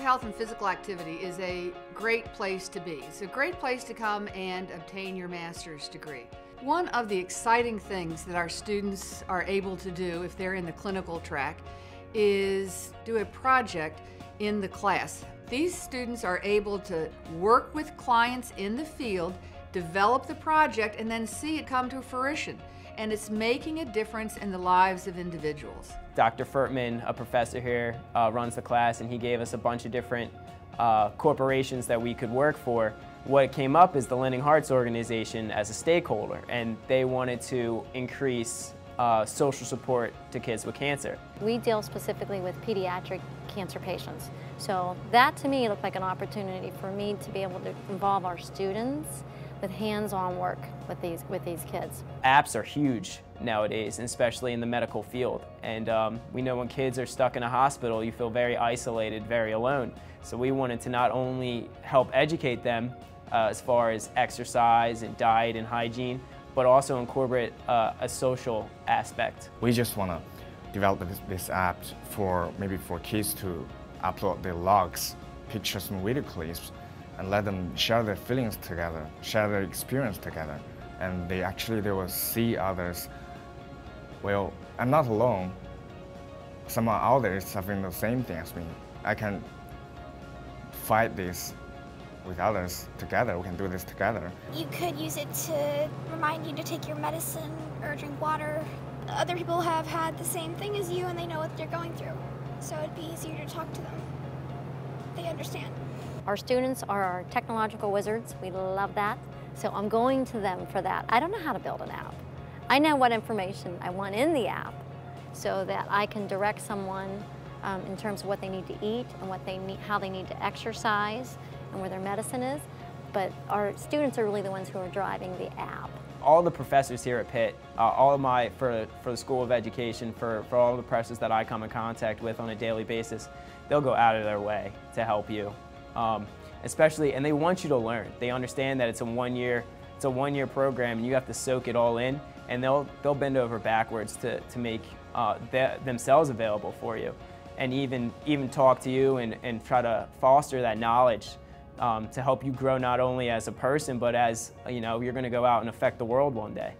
Health and Physical Activity is a great place to be. It's a great place to come and obtain your master's degree. One of the exciting things that our students are able to do if they're in the clinical track is do a project in the class. These students are able to work with clients in the field, develop the project, and then see it come to fruition. And it's making a difference in the lives of individuals. Dr. Fertman, a professor here, uh, runs the class and he gave us a bunch of different uh, corporations that we could work for. What came up is the Lending Hearts organization as a stakeholder and they wanted to increase uh, social support to kids with cancer. We deal specifically with pediatric cancer patients. So that to me looked like an opportunity for me to be able to involve our students with hands-on work with these, with these kids. Apps are huge nowadays, especially in the medical field. And um, we know when kids are stuck in a hospital, you feel very isolated, very alone. So we wanted to not only help educate them uh, as far as exercise and diet and hygiene, but also incorporate uh, a social aspect. We just want to develop this, this app for maybe for kids to upload their logs, pictures and video clips and let them share their feelings together, share their experience together. And they actually, they will see others, well, I'm not alone. Someone out there is suffering the same thing as me. I can fight this with others together. We can do this together. You could use it to remind you to take your medicine or drink water. Other people have had the same thing as you and they know what they're going through. So it'd be easier to talk to them. They understand. Our students are our technological wizards. We love that. So I'm going to them for that. I don't know how to build an app. I know what information I want in the app so that I can direct someone um, in terms of what they need to eat and what they need, how they need to exercise and where their medicine is. But our students are really the ones who are driving the app. All the professors here at Pitt, uh, all of my, for, for the School of Education, for, for all the professors that I come in contact with on a daily basis, they'll go out of their way to help you. Um, especially, and they want you to learn. They understand that it's a one-year, it's a one-year program, and you have to soak it all in. And they'll they'll bend over backwards to to make uh, themselves available for you, and even even talk to you and and try to foster that knowledge um, to help you grow not only as a person, but as you know, you're going to go out and affect the world one day.